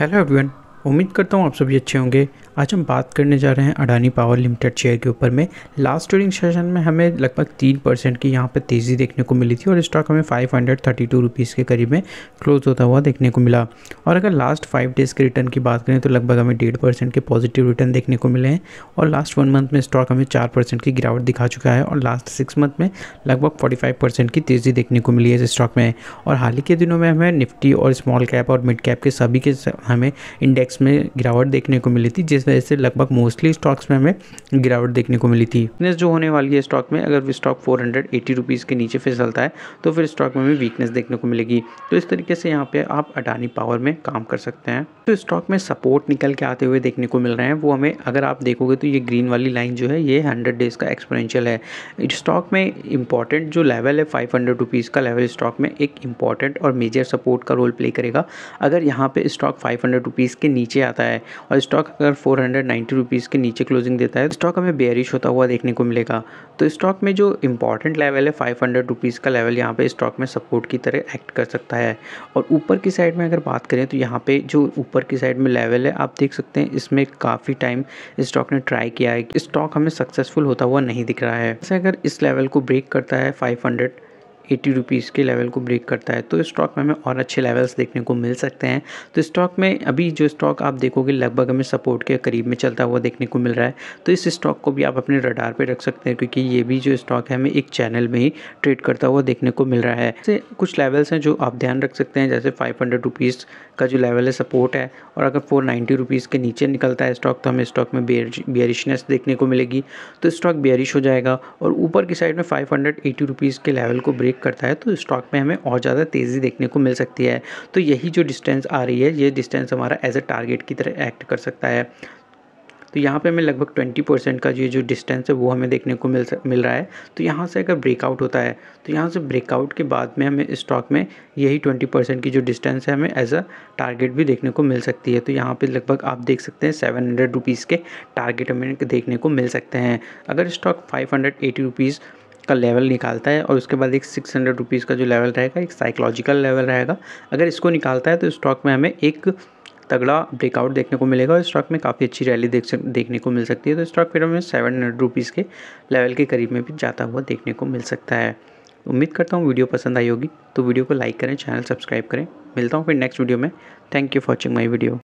Hello everyone उम्मीद करता हूँ आप सभी अच्छे होंगे। आज हम बात करने जा रहे हैं अडानी पावर लिमिटेड शेयर के ऊपर में। लास्ट ट्रेडिंग सेशन में हमें लगभग तीन परसेंट की यहाँ पे तेज़ी देखने को मिली थी और स्टॉक हमें five hundred thirty two rupees के करीब में क्लोज होता हुआ देखने को मिला। और अगर लास्ट फाइव डेज़ के रिटर्न की बात करें तो लगभग हमें डेढ़ परसेंट के पॉजिटिव रिटर्न देखने को मिले हैं और लास्ट वन मंथ में स्टॉक हमें चार परसेंट की गिरावट दिखा चुका है और लास्ट सिक्स मंथ में लगभग फोर्टी फाइव परसेंट की तेज़ी देखने को मिली है इस स्टॉक में। और हाल ही के दिनों में हमें निफ्टी और स्मॉल कैप और मिड कैप के सभी के हमें इंडेक्स में गिरावट देखने को मिली थी जिस वजह से लगभग मोस्टली स्टॉक्स में हमें गिरावट देखने को मिली थी। वीकनेस जो होने वाली है स्टॉक में, अगर स्टॉक फोर हंड्रेड के नीचे फिसलता है तो फिर स्टॉक में हमें वीकनेस देखने को मिलेगी। तो इस तरीके से यहाँ पे आप अडानी पावर में काम कर सकते हैं। तो स्टॉक में सपोर्ट निकल के आते हुए देखने को मिल रहे हैं। वो हमें अगर आप देखोगे तो ये ग्रीन वाली लाइन जो है, ये हंड्रेड डेज़ का एक्सपोनेंशियल है। स्टॉक में इंपॉर्टेंट जो लेवल है फाइव हंड्रेड रुपीज़ का लेवल स्टॉक में एक इंपॉर्टेंट और मेजर सपोर्ट का रोल प्ले करेगा। अगर यहाँ पे स्टॉक फाइव हंड्रेड रुपीज़ के नीचे आता है और स्टॉक अगर फोर हंड्रेड नाइन्टी रुपीज़ के नीचे क्लोजिंग देता है। स्टॉक हमें बेरिश होता हुआ देखने को मिलेगा। तो स्टॉक में जो इंपॉर्टेंट लेवल है फाइव हंड्रेड रुपीज़ का लेवल यहाँ पे स्टॉक में सपोर्ट की तरह एक्ट कर सकता है। और ऊपर की साइड में अगर बात करें तो यहाँ पे जो ऊपर की साइड में लेवल है, आप देख सकते हैं इसमें काफ़ी टाइम स्टॉक ने ट्राई किया है। स्टॉक हमें सक्सेसफुल होता हुआ नहीं दिख रहा है। जैसे अगर इस लेवल को ब्रेक करता है फाइव हंड्रेड एटी रुपीज़ के लेवल को ब्रेक करता है। तो स्टॉक में हमें और अच्छे लेवल्स देखने को मिल सकते हैं। तो स्टॉक में अभी जो स्टॉक आप देखोगे लगभग हमें सपोर्ट के करीब में चलता हुआ देखने को मिल रहा है। तो इस स्टॉक को भी आप अपने रडार पर रख सकते हैं, क्योंकि ये भी जो स्टॉक है हमें एक चैनल में ही ट्रेड करता हुआ देखने को मिल रहा है। जैसे कुछ लेवल्स हैं जो आप ध्यान रख सकते हैं, जैसे फाइव हंड्रेड रुपीज़ का जो लेवल है सपोर्ट है, और अगर फोर नाइन्टी रुपीज़ के नीचे निकलता है स्टॉक तो हमें स्टॉक में बियरिशनेस देखने को मिलेगी। तो स्टॉक बियरिश हो जाएगा, और ऊपर की साइड में फाइव हंड्रेड एटी रुपीज़ के लेवल को ब्रेक करता है तो स्टॉक में हमें और ज़्यादा तेज़ी देखने को मिल सकती है। तो यही जो डिस्टेंस आ रही है, ये डिस्टेंस हमारा एज अ टारगेट की तरह एक्ट कर सकता है। तो यहाँ पे हमें लगभग ट्वेंटी परसेंट का ये जो डिस्टेंस है, वो हमें देखने को मिल मिल रहा है। तो यहाँ से अगर ब्रेकआउट होता है तो यहाँ से ब्रेकआउट के बाद में हमें स्टॉक में यही ट्वेंटी परसेंट की जो डिस्टेंस है, हमें एज अ टारगेट भी देखने को मिल सकती है। तो यहाँ पे लगभग आप देख सकते हैं सेवन हंड्रेड रुपीज़ के टारगेट हमें देखने को मिल सकते हैं। अगर stock five hundred eighty rupees का लेवल निकालता है और उसके बाद एक सिक्स हंड्रेड रुपीज़ का जो लेवल रहेगा, एक साइकोलॉजिकल लेवल रहेगा। अगर इसको निकालता है तो स्टॉक में हमें एक तगड़ा ब्रेकआउट देखने को मिलेगा और स्टॉक में काफ़ी अच्छी रैली देख देखने को मिल सकती है। तो स्टॉक फिर हमें सेवन हंड्रेड रुपीज़ के लेवल के करीब में भी जाता हुआ देखने को मिल सकता है। उम्मीद करता हूँ वीडियो पसंद आई होगी। तो वीडियो को लाइक करें चैनल सब्सक्राइब करें। मिलता हूँ फिर नेक्स्ट वीडियो में। Thank you for watching my video